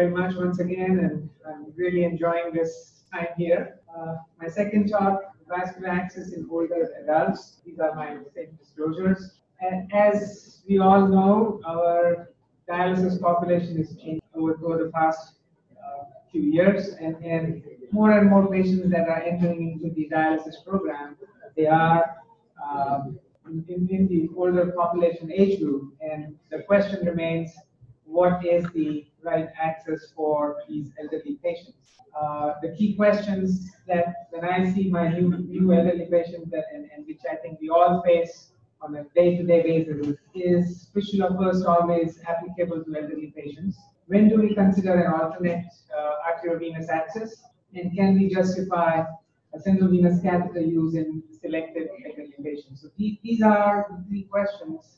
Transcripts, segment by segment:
very much once again, and I'm really enjoying this time here. Uh, my second talk, vascular access in older adults. These are my same disclosures. And as we all know, our dialysis population is changing over, over the past uh, few years, and, and more and more patients that are entering into the dialysis program, they are um, in, in the older population age group. And the question remains, what is the right access for these elderly patients? Uh, the key questions that when I see my new, new elderly patients that, and, and which I think we all face on a day-to-day basis is fistula first always applicable to elderly patients? When do we consider an alternate uh, arteriovenous access? And can we justify a central venous catheter use in selected elderly patients? So these, these are the questions.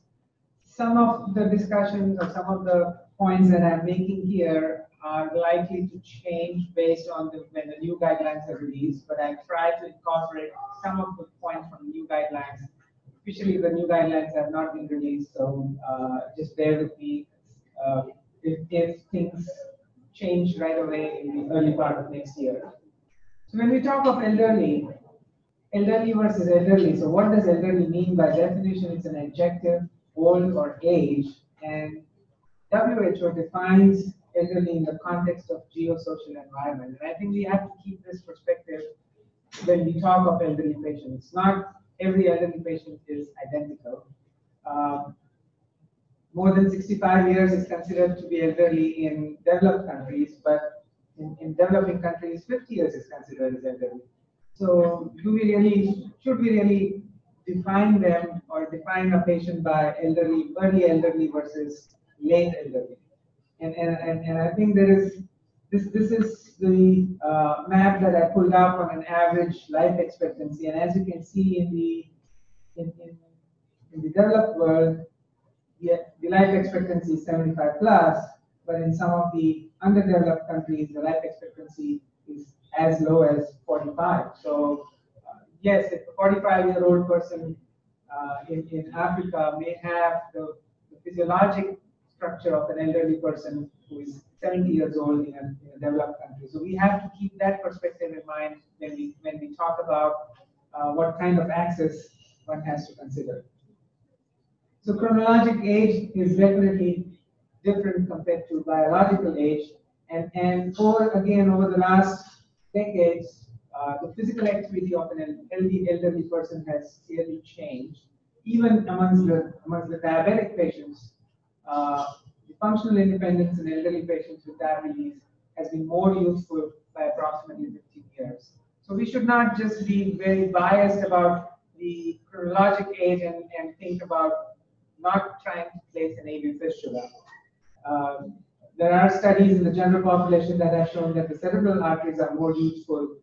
Some of the discussions or some of the points that I'm making here are likely to change based on the, when the new guidelines are released, but I try to incorporate some of the points from the new guidelines. Officially, the new guidelines have not been released, so uh, just bear with me uh, if, if things change right away in the early part of next year. So when we talk of elderly, elderly versus elderly, so what does elderly mean? By definition, it's an adjective, old or age, and WHO defines elderly in the context of geosocial environment. And I think we have to keep this perspective when we talk of elderly patients. Not every elderly patient is identical. Um, more than 65 years is considered to be elderly in developed countries, but in, in developing countries, 50 years is considered as elderly. So do we really, should we really define them or define a patient by elderly, early elderly versus late elderly? And, and, and, and I think there is, this, this is the uh, map that I pulled up on an average life expectancy. And as you can see in the, in, in, in the developed world, the, the life expectancy is 75 plus, but in some of the underdeveloped countries, the life expectancy is as low as 45. So uh, yes, if a 45 year old person uh, in, in Africa may have the, the, physiologic structure of an elderly person who is 70 years old in a, in a, developed country. So we have to keep that perspective in mind when we, when we talk about uh, what kind of access one has to consider. So chronologic age is definitely different compared to biological age. And, and over, again, over the last decades, uh, the physical activity of an healthy elderly person has clearly changed. Even amongst the, amongst the diabetic patients, uh, functional independence in elderly patients with diabetes has been more useful by approximately 15 years. So we should not just be very biased about the chronologic age and, and think about not trying to place an AV fistula. Um, there are studies in the general population that have shown that the cerebral arteries are more useful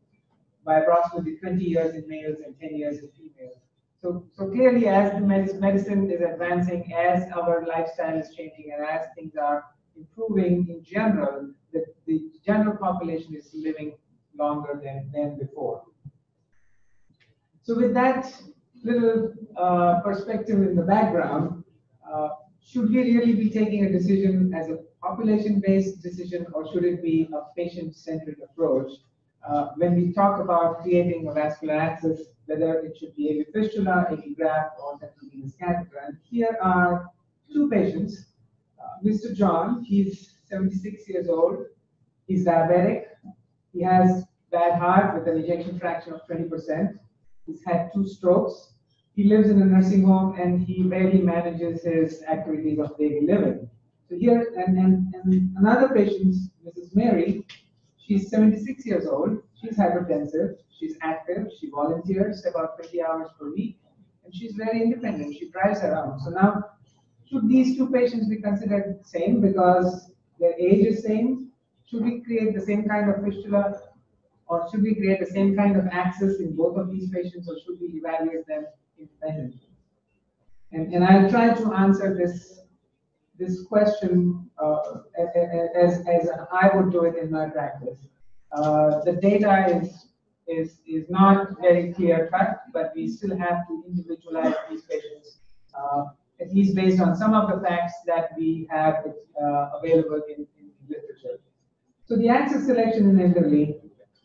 by approximately 20 years in males and 10 years in females. So, so clearly, as the medicine is advancing, as our lifestyle is changing, and as things are improving in general, the, the general population is living longer than, than before. So with that little uh, perspective in the background, uh, should we really be taking a decision as a population-based decision or should it be a patient-centered approach? Uh, when we talk about creating a vascular access, whether it should be a fistula, a graft, or central venous catheter. And here are two patients. Uh, Mr. John, he's 76 years old. He's diabetic. He has bad heart with an ejection fraction of 20%. He's had two strokes he lives in a nursing home and he barely manages his activities of daily living. So here, and, and, and another patient, Mrs. Mary, she's 76 years old, she's hypertensive, she's active, she volunteers about 20 hours per week, and she's very independent, she drives around. So now, should these two patients be considered same because their age is same? Should we create the same kind of fistula or should we create the same kind of access in both of these patients or should we evaluate them independently. And, and I'll try to answer this, this question uh, as, as I would do it in my practice. Uh, the data is, is, is not very clear cut, but we still have to individualize these patients, uh, at least based on some of the facts that we have uh, available in, in literature. So the access selection in elderly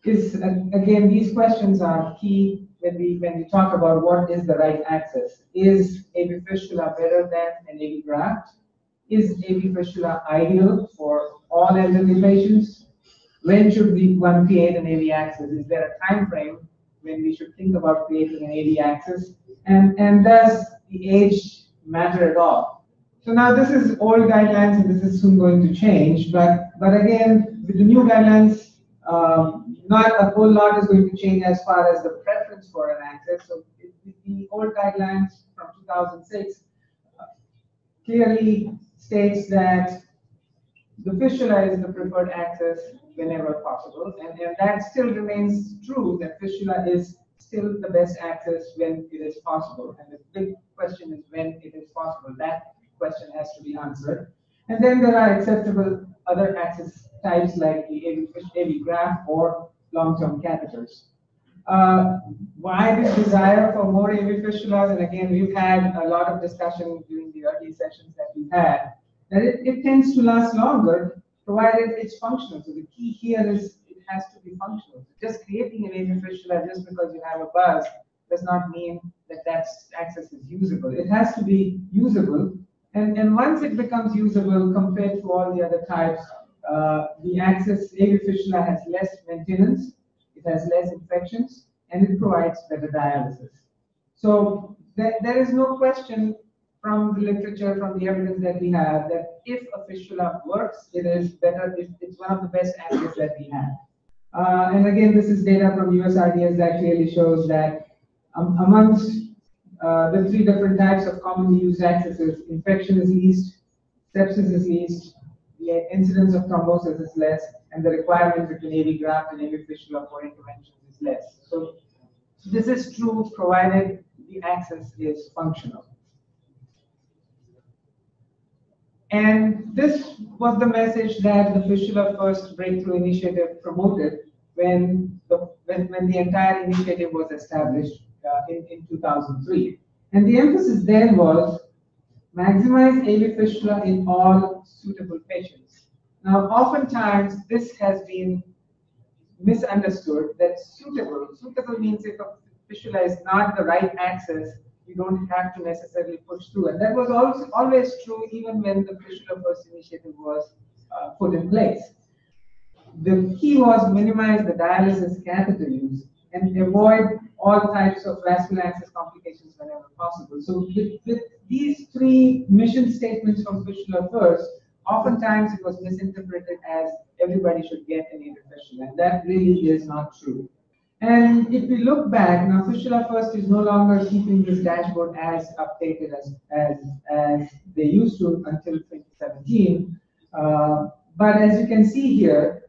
is, again, these questions are key when we, when we talk about what is the right access. Is AV fistula better than an AV graft? Is AV fistula ideal for all elderly patients? When should we one create an AV access? Is there a time frame when we should think about creating an AV access? And, and does the age matter at all? So now this is old guidelines and this is soon going to change, but, but again, with the new guidelines, um, not a whole lot is going to change as far as the preference for an access. So the old guidelines from 2006 uh, clearly states that the fistula is the preferred access whenever possible, and, and that still remains true, that fistula is still the best access when it is possible. And the big question is when it is possible. That question has to be answered. And then there are acceptable other access types like the AV, graft or long-term catheters. Uh, why this desire for more AV fistulas? And again, we've had a lot of discussion during the early sessions that we've had, it, it tends to last longer provided it's functional. So the key here is it has to be functional. Just creating an AV fistula just because you have a buzz does not mean that that access is usable. It has to be usable. And, and once it becomes usable compared to all the other types, uh, the access AV fistula has less maintenance, it has less infections, and it provides better dialysis. So there, there is no question from the literature, from the evidence that we have, that if a fistula works, it is better, it's one of the best access that we have. Uh, and again, this is data from USRDS that clearly shows that um, amongst uh, the three different types of commonly used accesses, infection is least, sepsis is least, the incidence of thrombosis is less, and the requirement between AV graft and AV fistula for interventions is less. So this is true provided the access is functional. And this was the message that the Fistula First Breakthrough Initiative promoted when the, when, when the entire initiative was established uh, in, in 2003. And the emphasis then was maximize AV fistula in all suitable patients. Now, oftentimes this has been misunderstood that suitable, suitable means if a fistula is not the right access, you don't have to necessarily push through. And that was also always true even when the Fistula First initiative was uh, put in place. The key was minimize the dialysis catheter use and avoid all types of vascular access complications whenever possible. So with, with these three mission statements from Fistula First, oftentimes it was misinterpreted as everybody should get an intervention, and that really is not true. And if we look back, now Fistula First is no longer keeping this dashboard as updated as, as, as they used to until 2017. Uh, but as you can see here,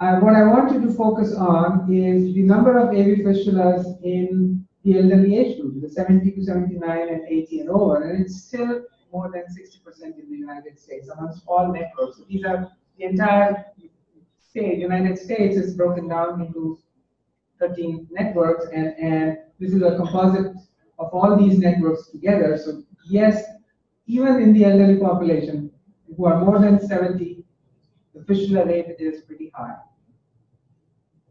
uh, what I want you to focus on is the number of AV fistulas in the elderly age group, the 70 to 79 and 80 and over, and it's still more than 60% in the United States amongst all networks. So these are the entire state, United States is broken down into 13 networks, and, and this is a composite of all these networks together. So yes, even in the elderly population, who are more than 70, the fistula rate is pretty high.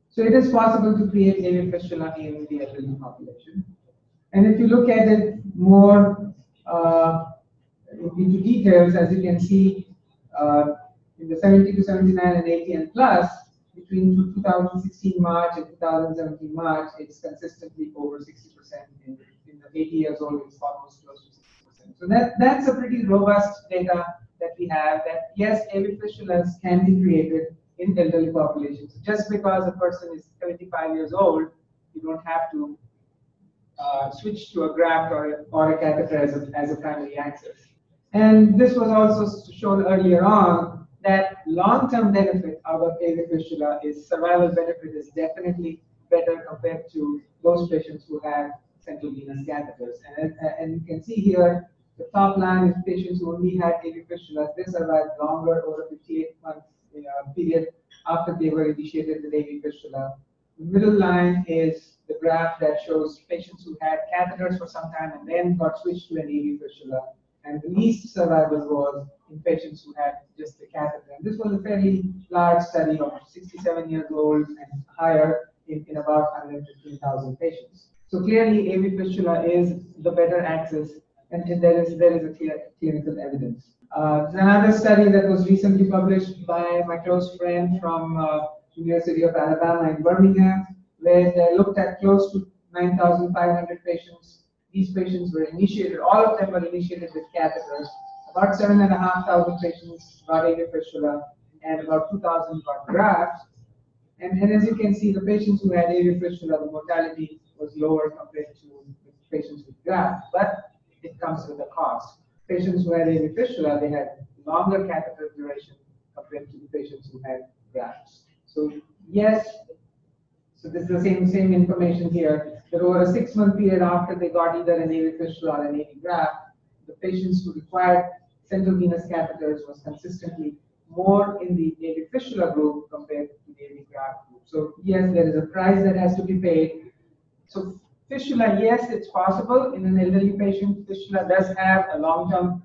So it is possible to create AV fistula in the elderly population. And if you look at it more uh, into details, as you can see, uh, in the 70 to 79 and 80 and plus, between 2016 March and 2017 March, it's consistently over 60%. In, in the 80 years old, it's almost close to 60%. So that, that's a pretty robust data that we have that yes, AV fistulas can be created in elderly populations. Just because a person is 75 years old, you don't have to uh, switch to a graft or, or a catheter as a, as a primary access. And this was also shown earlier on that long-term benefit out of AV fistula is survival benefit is definitely better compared to those patients who have central venous catheters. And, and you can see here, the top line is patients who only had AV fistulas. They survived longer over a 58 month uh, period after they were initiated with AV fistula. The middle line is the graph that shows patients who had catheters for some time and then got switched to an AV fistula and the least survival was in patients who had just the catheter. And this was a fairly large study of 67 years old and higher in, in about 115,000 patients. So clearly, AV fistula is the better access, and, and there is there is a clear clinical evidence. Uh, there's another study that was recently published by my close friend from uh, University of Alabama in Birmingham, where they looked at close to 9,500 patients. These patients were initiated, all of them were initiated with catheters. About 7,500 patients got AV fistula, and about 2,000 got grafts. And, and as you can see, the patients who had AV fistula, the mortality was lower compared to patients with graft, but it comes with a cost. Patients who had AV fistula, they had longer catheter duration compared to the patients who had grafts. So yes, so this is the same same information here. That over a six-month period after they got either an AV fistula or an AV graft, the patients who required central venous catheters was consistently more in the AV fistula group compared to the AV graft group. So yes, there is a price that has to be paid. So fistula, yes, it's possible in an elderly patient. Fistula does have a long-term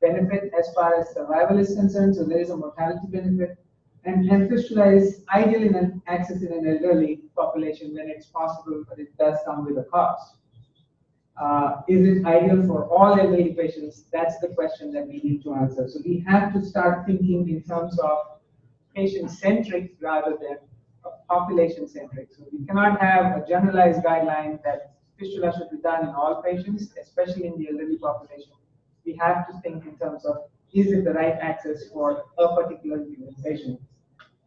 benefit as far as survival is concerned. So there is a mortality benefit. And, and fistula is ideal in an access in an elderly population when it's possible, but it does come with a cost. Uh, is it ideal for all elderly patients? That's the question that we need to answer. So we have to start thinking in terms of patient-centric rather than population-centric. So we cannot have a generalized guideline that fistula should be done in all patients, especially in the elderly population. We have to think in terms of is it the right access for a particular patient.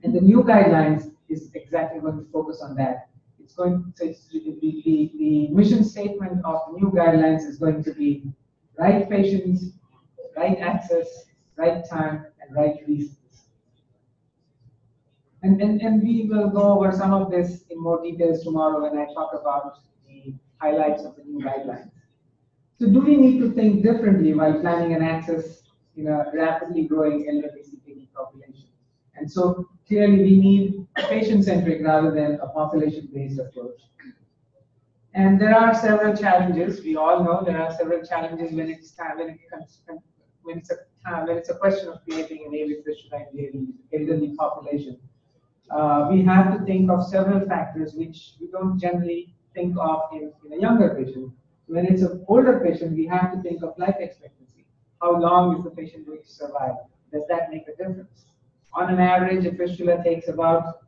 And the new guidelines is exactly going to focus on that it's going to, the, the, the mission statement of the new guidelines is going to be right patients, right access, right time, and right reasons. And, and, and we will go over some of this in more details tomorrow when I talk about the highlights of the new guidelines. So do we need to think differently while planning an access in a rapidly growing elderly CKD population? And so clearly we need patient-centric rather than a population-based approach. And there are several challenges. We all know there are several challenges when it's when it comes when it's a when it's a question of creating an in the elderly population. Uh, we have to think of several factors which we don't generally think of in, in a younger patient. When it's an older patient, we have to think of life expectancy. How long is the patient going to survive? Does that make a difference? On an average, a fistula takes about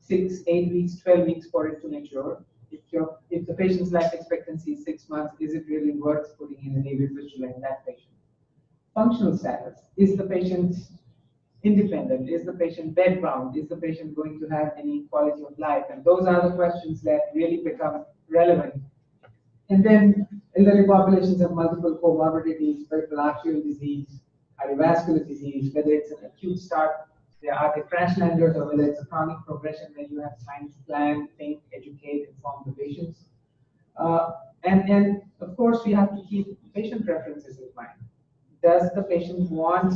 six, eight weeks, 12 weeks for it to mature. If, your, if the patient's life expectancy is six months, is it really worth putting in an AV fistula in that patient? Functional status. Is the patient independent? Is the patient bedbound? Is the patient going to have any quality of life? And those are the questions that really become relevant. And then elderly populations have multiple comorbidities, peripheral arterial disease, cardiovascular disease, whether it's an acute start, there are the crash landers, or whether it's a chronic progression where you have to plan, think, educate, inform the patients. Uh, and, and of course, we have to keep patient preferences in mind. Does the patient want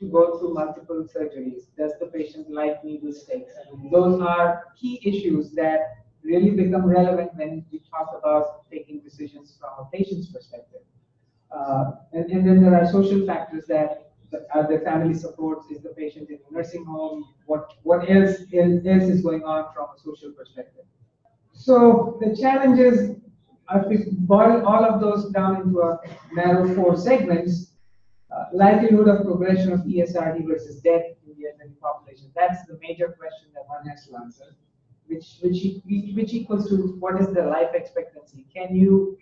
to go through multiple surgeries? Does the patient like needle sticks? Those are key issues that really become relevant when we talk about taking decisions from a patient's perspective. Uh, and, and, then there are social factors that the, uh, the family supports. Is the patient in a nursing home? What what else, else is going on from a social perspective? So the challenges, if we boil all of those down into a narrow four segments, uh, likelihood of progression of ESRD versus death in the elderly population. That's the major question that one has to answer, which which which equals to what is the life expectancy? Can you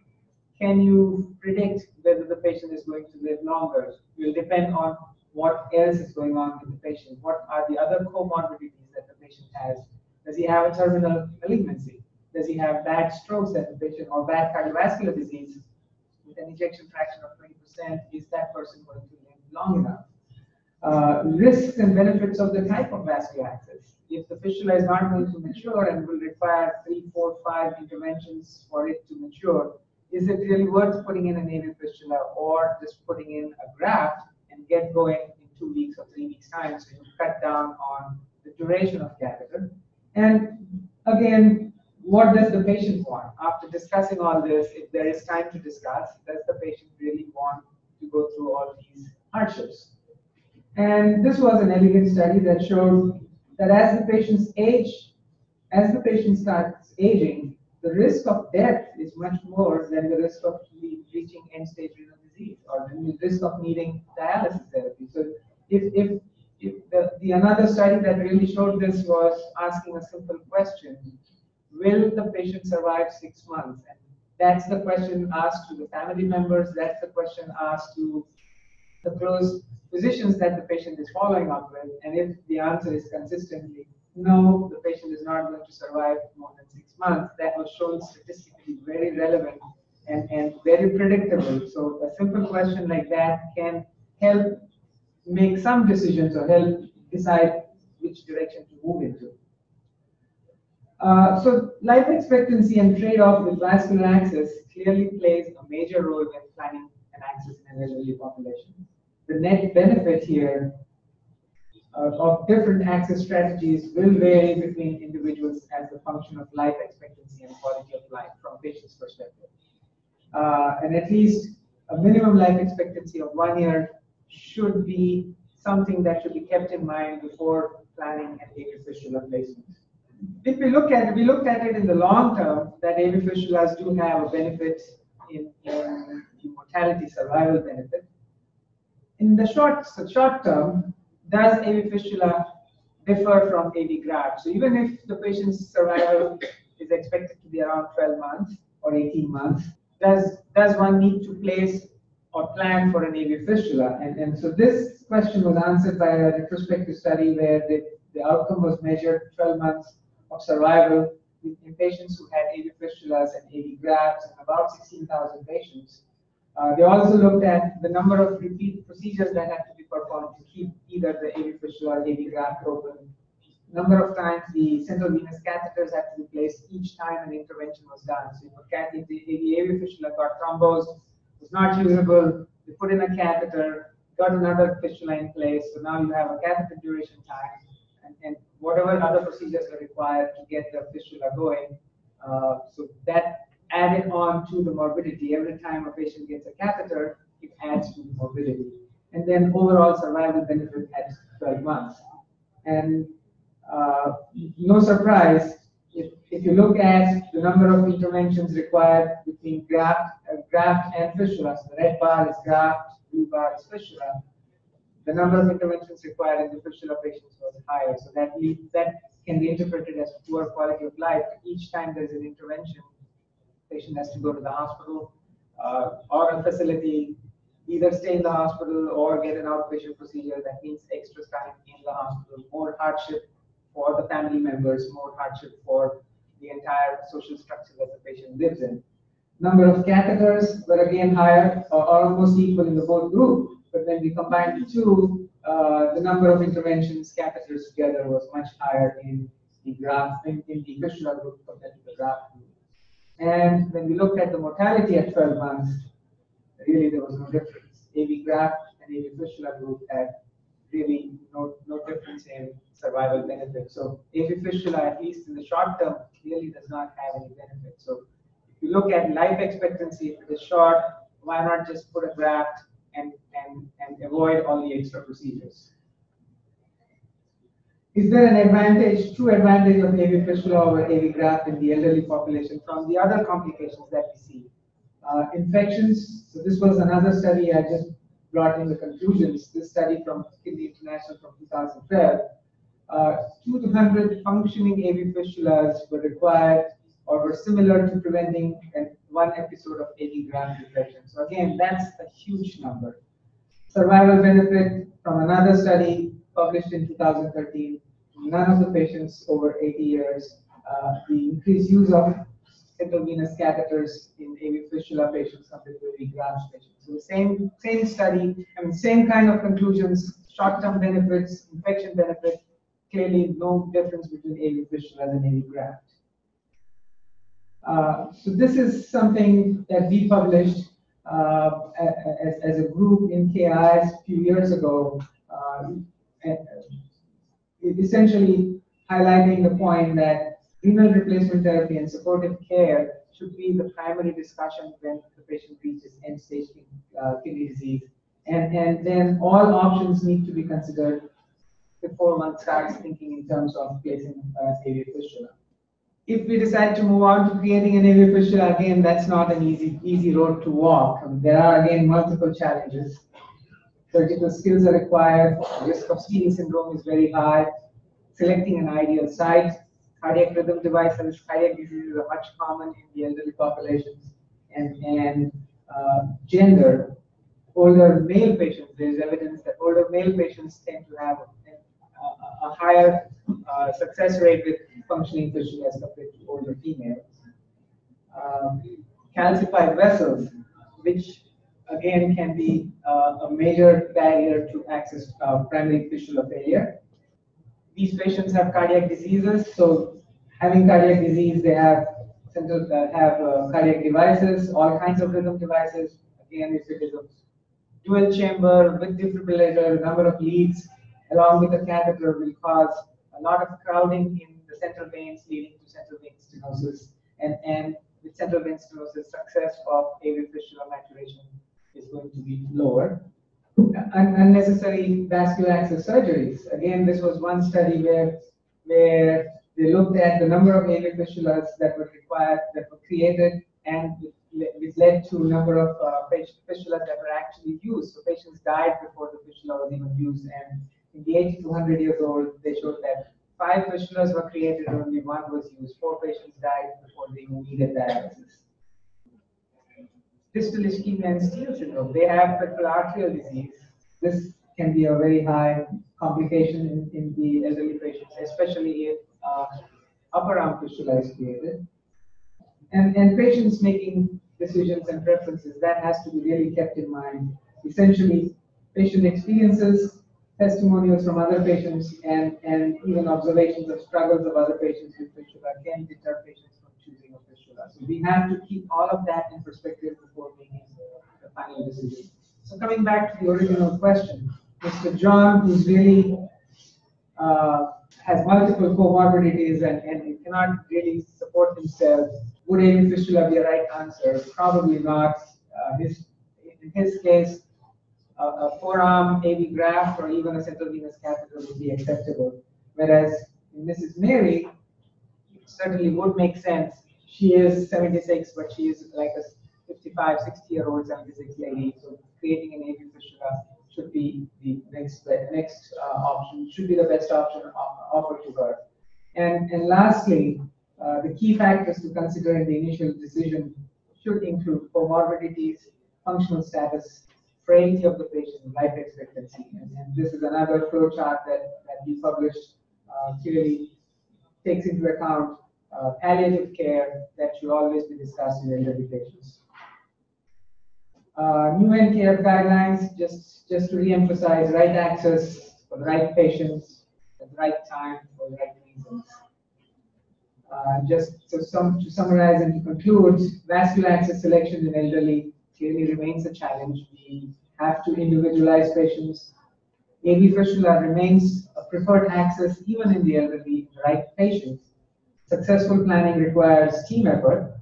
can you predict whether the patient is going to live longer? It will depend on what else is going on with the patient. What are the other comorbidities that the patient has? Does he have a terminal malignancy? Does he have bad strokes that the patient or bad cardiovascular disease with an ejection fraction of 20%? Is that person going to live long enough? Uh, risks and benefits of the type of vascular access. If the fistula is not going to mature and will require three, four, five interventions for it to mature, is it really worth putting in a AV fistula or just putting in a graft and get going in two weeks or three weeks time so you cut down on the duration of catheter? And again, what does the patient want? After discussing all this, if there is time to discuss, does the patient really want to go through all these hardships. And this was an elegant study that showed that as the patient's age, as the patient starts aging, the risk of death is much more than the risk of reaching end-stage renal disease or the risk of needing dialysis therapy. So if, if, if the, the another study that really showed this was asking a simple question, will the patient survive six months? And that's the question asked to the family members, that's the question asked to the close physicians that the patient is following up with, and if the answer is consistently no, the patient is not going to survive more than six months, that was shown statistically very relevant and, and very predictable. So a simple question like that can help make some decisions or help decide which direction to move into. Uh, so life expectancy and trade-off with vascular access clearly plays a major role when planning an access in an elderly population. The net benefit here of different access strategies will vary between individuals as a function of life expectancy and quality of life from patient's perspective. Uh, and at least a minimum life expectancy of one year should be something that should be kept in mind before planning an AV fistula placement. If we look at we looked at it in the long term, that AV fistulas do have a benefit in, in mortality survival benefit. In the short, short term, does AV fistula differ from AV graft? So even if the patient's survival is expected to be around 12 months or 18 months, does, does one need to place or plan for an AV fistula? And, and so this question was answered by a retrospective study where the, the outcome was measured 12 months of survival in patients who had AV fistulas and AV grafts, and about 16,000 patients. Uh, they also looked at the number of repeat procedures that had to be performed to keep either the AV fistula or AV graft open. Number of times the central venous catheters had to be placed each time an intervention was done. So if, the, the AV fistula got thrombosed, was not usable, you put in a catheter, got another fistula in place, so now you have a catheter duration time, and, and whatever other procedures are required to get the fistula going. Uh, so that added on to the morbidity. Every time a patient gets a catheter, it adds to the morbidity. And then overall survival benefit at 12 months. And uh, no surprise, if, if you look at the number of interventions required between graft, uh, graft and fistula, so the red bar is graft, blue bar is fistula, the number of interventions required in the fistula patients was higher. So that, that can be interpreted as poor quality of life. Each time there's an intervention, patient has to go to the hospital uh, or a facility, either stay in the hospital or get an outpatient procedure. That means extra time in the hospital, more hardship for the family members, more hardship for the entire social structure that the patient lives in. Number of catheters were again higher, or almost equal in the both group. But when we combined the two, uh, the number of interventions, catheters together was much higher in the graft, in, in the fistula group compared to the graft group. And when we looked at the mortality at 12 months, really there was no difference. AV graft and AV fistula group had really no, no difference in survival benefit. So AV fistula, at least in the short term, clearly does not have any benefit. So if you look at life expectancy, if it is short, why not just put a graft and, and, and avoid all the extra procedures? Is there an advantage, true advantage of AV fistula over AV graft in the elderly population from the other complications that we see? Uh, infections, so this was another study I just brought in the conclusions. This study from Kidney International from 2012. Uh, 200 functioning AV fistulas were required or were similar to preventing one episode of AV graft infection. So again, that's a huge number. Survival benefit from another study published in 2013 none of the patients over 80 years. Uh, the increased use of central venous catheters in AV fistula patients compared to AV graft patients. So the same, same study, I mean, same kind of conclusions, short-term benefits, infection benefit, clearly no difference between AV fistula and AV graft. Uh, so this is something that we published uh, as, as a group in KIs a few years ago. Uh, essentially highlighting the point that renal replacement therapy and supportive care should be the primary discussion when the patient reaches end-stage uh, kidney disease. And, and then all options need to be considered before one starts thinking in terms of placing uh, AV fistula. If we decide to move on to creating an AV fistula, again, that's not an easy, easy road to walk. I mean, there are, again, multiple challenges. Surgical skills are required, risk of steal syndrome is very high, selecting an ideal site, cardiac rhythm devices, cardiac diseases are much common in the elderly populations, and, and uh, gender. Older male patients, there is evidence that older male patients tend to have a, a higher uh, success rate with functioning fistula as compared to older females. Um, calcified vessels, which again can be uh, a major barrier to access uh, primary fistula failure. These patients have cardiac diseases, so having cardiac disease, they have central, uh, have uh, cardiac devices, all kinds of rhythm devices. Again, if it is a dual chamber with defibrillator, number of leads, along with the catheter will cause a lot of crowding in the central veins, leading to central vein stenosis. And, and with central vein stenosis, success of AV fistula maturation is going to be lower. unnecessary vascular access surgeries. Again, this was one study where, where they looked at the number of AV fistulas that were required, that were created, and which led to a number of uh, fistulas that were actually used. So patients died before the fistula was even used. And in the 80 to 100 years old, they showed that five fistulas were created, only one was used. Four patients died before they even needed dialysis. Distal ischemia and steal syndrome. They have peripheral arterial disease. This can be a very high complication in, in the elderly patients, especially if uh, upper arm fistula is created. And, and patients making decisions and preferences, that has to be really kept in mind. Essentially, patient experiences, testimonials from other patients, and, and even observations of struggles of other patients with fistula can deter patients choosing a fistula. So we have to keep all of that in perspective before making the final decision. So coming back to the original question, Mr. John, who's really uh, has multiple comorbidities and, and cannot really support himself, would AV fistula be a right answer? Probably not. Uh, his, in his case, a forearm AV graft or even a central venous catheter would be acceptable. Whereas in Mrs. Mary, certainly would make sense. She is 76, but she is like a 55, 60 year old 76 lady. So creating an AV fistula should be the next next uh, option, should be the best option offered to her. And, and lastly, uh, the key factors to consider in the initial decision should include comorbidities, functional status, frailty of the patient, life expectancy. And, and this is another flow chart that, that we published uh, clearly takes into account uh, palliative care that should always be discussed in elderly patients. Uh, new NKF guidelines, just, just to re-emphasize right access for the right patients at the right time for the right reasons. Uh, just so some, to summarize and to conclude, vascular access selection in elderly clearly remains a challenge. We have to individualize patients. AV fistula remains a preferred access even in the elderly, right patients. Successful planning requires team effort,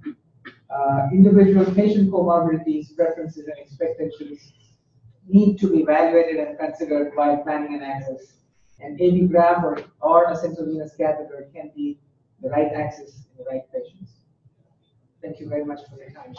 uh, individual patient comorbidities, preferences, and expectations need to be evaluated and considered by planning an access. An AV graft or, or a central venous catheter can be the right access in the right patients. Thank you very much for your time.